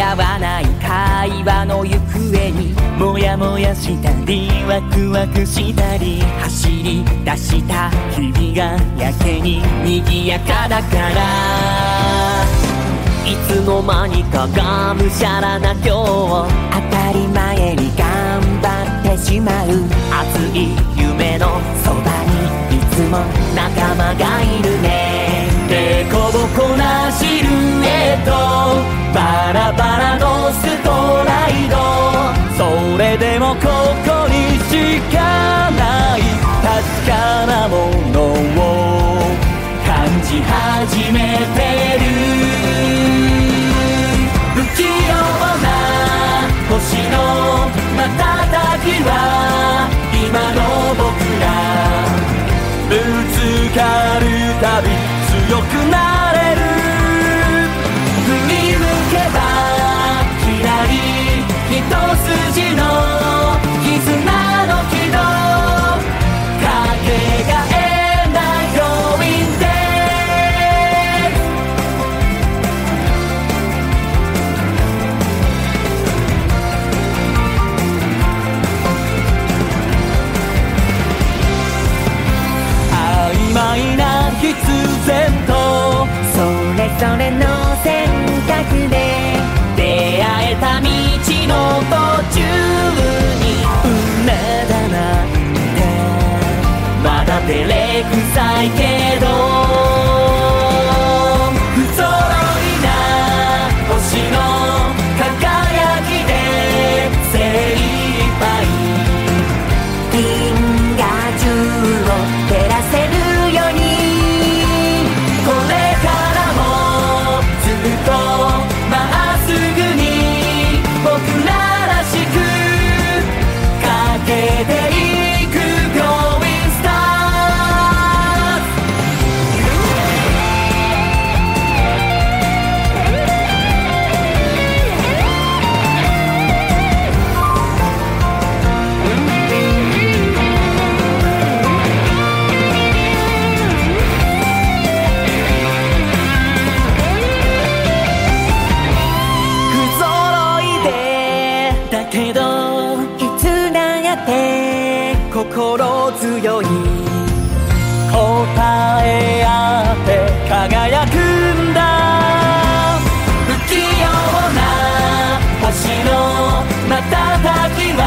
合わない会話の行方にもやもやしたりワクワクしたり走り出した日々がやけに賑やかだからいつの間にかがむしゃらな今日を当たり前に頑張ってしまう熱い夢のそばにいつも仲間がいるね。でこぼこなシルエットバラバラのストライドそれでもここにしかない確かなものを感じ始めてる。不器用な星の瞬きは今の僕ら。ぶつかるたび強くなる。た道の途中に運命だなんて。まだ照れ心強い答え合って輝くんだ不器用な星の瞬きは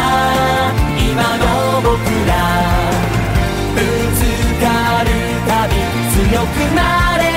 今の僕らぶつかるたび強くなれ